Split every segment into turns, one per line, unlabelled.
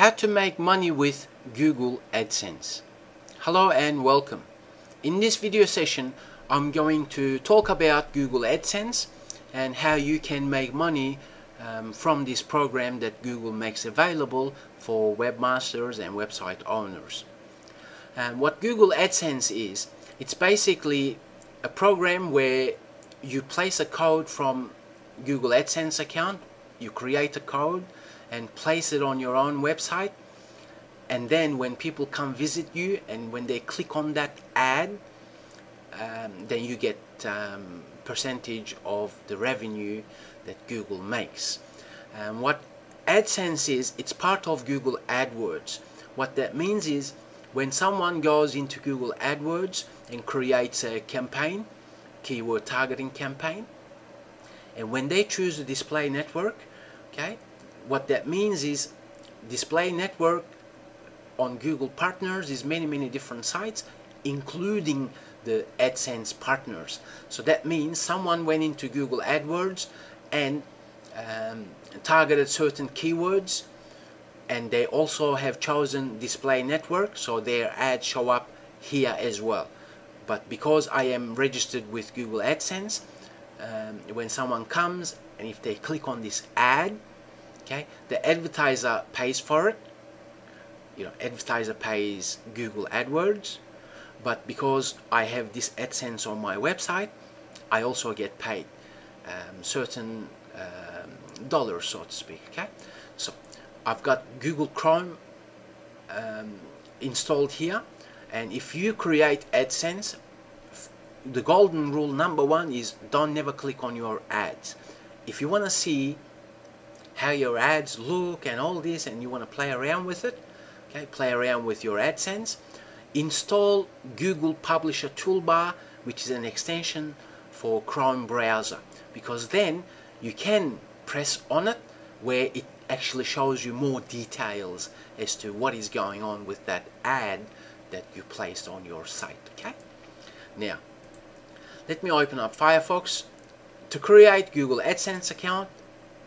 How to make money with Google AdSense. Hello and welcome. In this video session I'm going to talk about Google AdSense and how you can make money um, from this program that Google makes available for webmasters and website owners. And what Google AdSense is, it's basically a program where you place a code from Google AdSense account, you create a code and place it on your own website and then when people come visit you and when they click on that ad um, then you get um, percentage of the revenue that Google makes. Um, what AdSense is, it's part of Google AdWords. What that means is when someone goes into Google AdWords and creates a campaign, keyword targeting campaign, and when they choose a display network, okay, what that means is display network on Google partners is many many different sites including the AdSense partners. So that means someone went into Google AdWords and um, targeted certain keywords and they also have chosen display network so their ads show up here as well. But because I am registered with Google AdSense, um, when someone comes and if they click on this ad, okay, the advertiser pays for it. You know, advertiser pays Google AdWords. But because I have this AdSense on my website I also get paid um, certain um, dollars so to speak okay? So I've got Google Chrome um, installed here. And if you create AdSense the golden rule number one is don't never click on your ads. If you want to see how your ads look and all this and you want to play around with it okay? Play around with your AdSense. Install Google Publisher Toolbar which is an extension for Chrome browser because then you can press on it where it actually shows you more details as to what is going on with that ad that you placed on your site okay? Now let me open up Firefox. To create Google AdSense account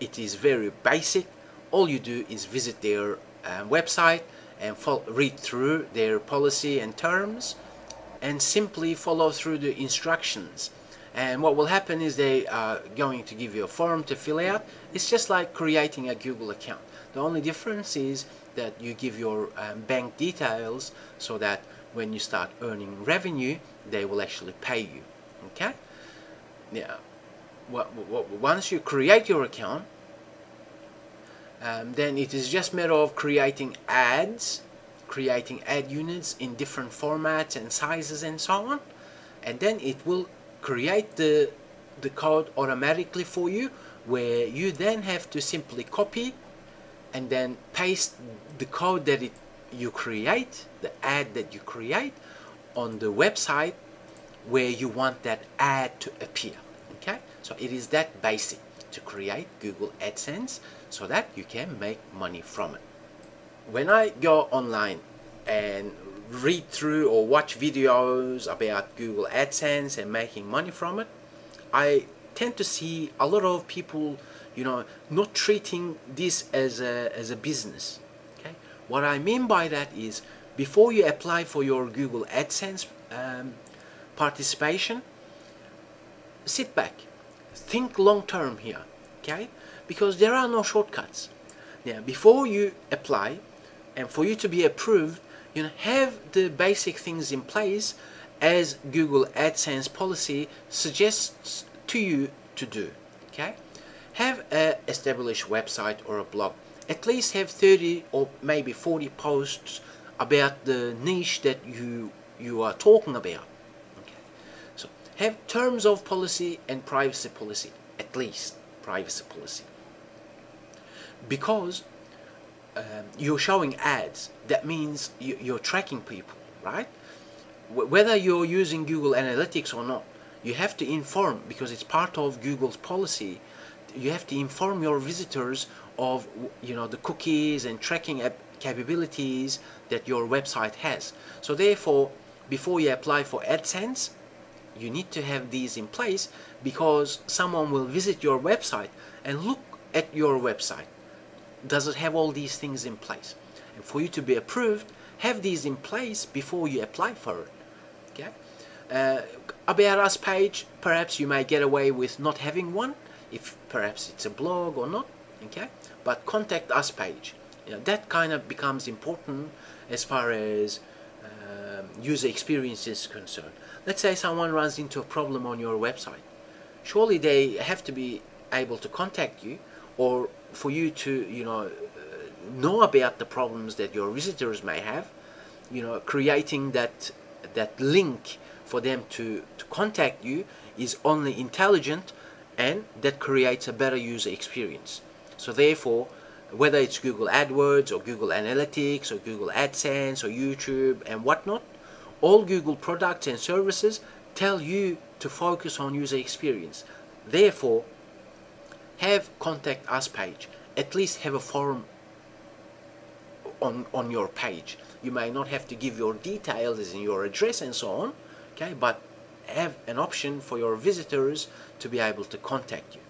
it is very basic. All you do is visit their uh, website and read through their policy and terms and simply follow through the instructions. And what will happen is they are going to give you a form to fill out. It's just like creating a Google account. The only difference is that you give your um, bank details so that when you start earning revenue they will actually pay you. Okay? Yeah once you create your account um, then it is just matter of creating ads creating ad units in different formats and sizes and so on. And then it will create the the code automatically for you where you then have to simply copy and then paste the code that it you create the ad that you create on the website where you want that ad to appear. Okay? So it is that basic to create Google AdSense so that you can make money from it. When I go online and read through or watch videos about Google AdSense and making money from it, I tend to see a lot of people, you know, not treating this as a, as a business. Okay? What I mean by that is before you apply for your Google AdSense um, participation, sit back, think long term here, okay? Because there are no shortcuts. Now, before you apply, and for you to be approved, you know, have the basic things in place as Google AdSense policy suggests to you to do, okay? Have a established website or a blog. At least have 30 or maybe 40 posts about the niche that you you are talking about. Have terms of policy and privacy policy at least privacy policy. Because um, you're showing ads that means you, are tracking people right? Whether you're using Google Analytics or not you have to inform because it's part of Google's policy you have to inform your visitors of you know the cookies and tracking capabilities that your website has. So therefore before you apply for AdSense you need to have these in place because someone will visit your website and look at your website. Does it have all these things in place? And for you to be approved have these in place before you apply for it okay? Uh, about us page perhaps you may get away with not having one if perhaps it's a blog or not okay? But contact us page. You know, that kind of becomes important as far as um, user experience is concerned. Let's say someone runs into a problem on your website. Surely they have to be able to contact you or for you to you know uh, know about the problems that your visitors may have you know creating that that link for them to, to contact you is only intelligent and that creates a better user experience. So therefore whether it's Google AdWords or Google Analytics or Google AdSense or YouTube and whatnot all Google products and services tell you to focus on user experience. Therefore have contact us page. At least have a forum on on your page. You may not have to give your details as in your address and so on okay but have an option for your visitors to be able to contact you.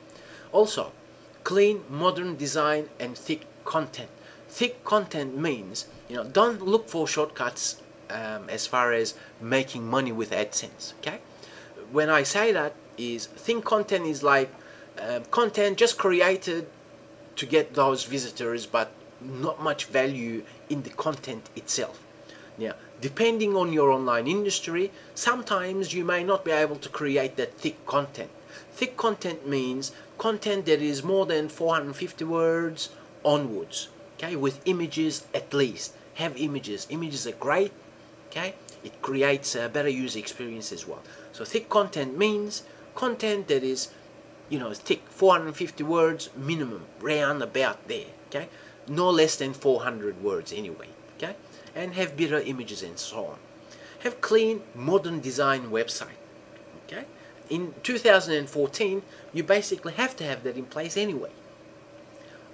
Also clean modern design and thick content. Thick content means you know don't look for shortcuts um, as far as making money with AdSense okay? When I say that is thin content is like um, content just created to get those visitors but not much value in the content itself. Now depending on your online industry sometimes you may not be able to create that thick content thick content means content that is more than 450 words onwards okay? With images at least. Have images. Images are great okay? It creates a better user experience as well. So thick content means content that is you know thick 450 words minimum round about there okay? No less than 400 words anyway okay? And have better images and so on. Have clean modern design website okay in 2014 you basically have to have that in place anyway.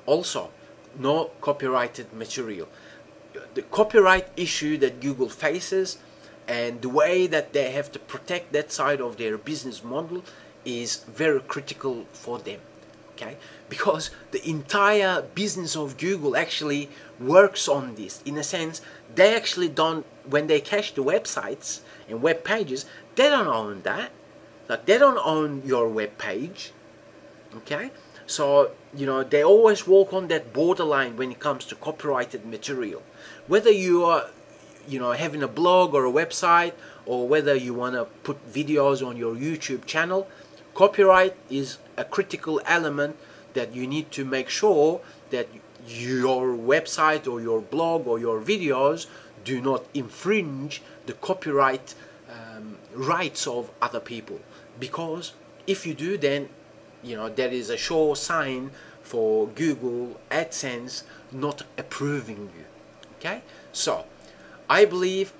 Also no copyrighted material. The copyright issue that Google faces and the way that they have to protect that side of their business model is very critical for them okay? Because the entire business of Google actually works on this. In a sense they actually don't when they cache the websites and web pages they don't own that like they don't own your web page okay? So you know they always walk on that borderline when it comes to copyrighted material. Whether you are you know having a blog or a website or whether you want to put videos on your YouTube channel copyright is a critical element that you need to make sure that your website or your blog or your videos do not infringe the copyright um, rights of other people because if you do then you know there is a sure sign for Google AdSense not approving you okay so I believe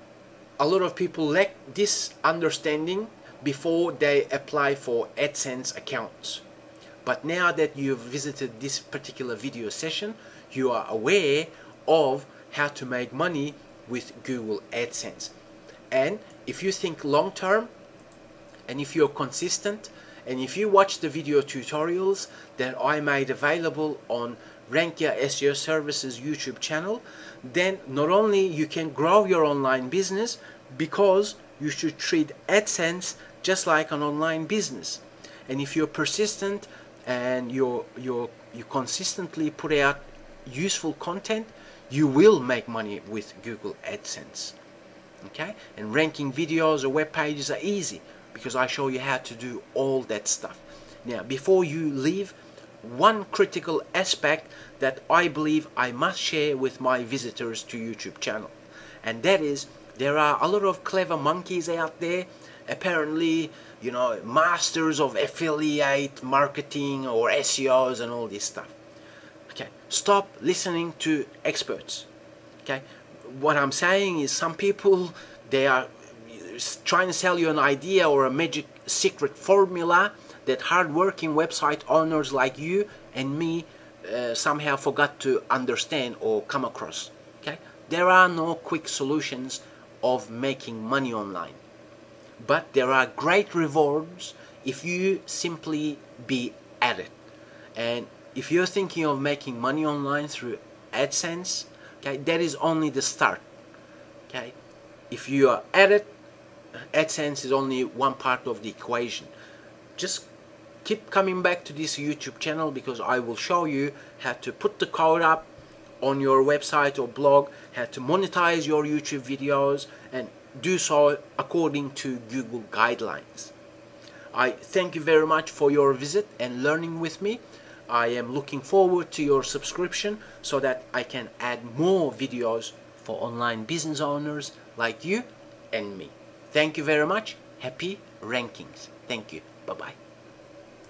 a lot of people lack this understanding before they apply for AdSense accounts. But now that you've visited this particular video session, you are aware of how to make money with Google AdSense. And if you think long term, and if you're consistent, and if you watch the video tutorials that I made available on RankYa SEO Services YouTube channel, then not only you can grow your online business because you should treat AdSense just like an online business. And if you're persistent and you're, you're, you consistently put out useful content, you will make money with Google AdSense. Okay? And ranking videos or web pages are easy because I show you how to do all that stuff. Now, before you leave, one critical aspect that I believe I must share with my visitors to YouTube channel. And that is, there are a lot of clever monkeys out there apparently you know masters of affiliate marketing or SEOs and all this stuff okay stop listening to experts okay what I'm saying is some people they are trying to sell you an idea or a magic secret formula that hardworking website owners like you and me uh, somehow forgot to understand or come across okay? There are no quick solutions of making money online but there are great rewards if you simply be at it. And if you're thinking of making money online through AdSense okay that is only the start okay? If you are at it AdSense is only one part of the equation just keep coming back to this YouTube channel because I will show you how to put the code up on your website or blog, how to monetize your YouTube videos and do so according to Google guidelines. I thank you very much for your visit and learning with me. I am looking forward to your subscription so that I can add more videos for online business owners like you and me. Thank you very much. Happy rankings. Thank you. Bye-bye.